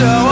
so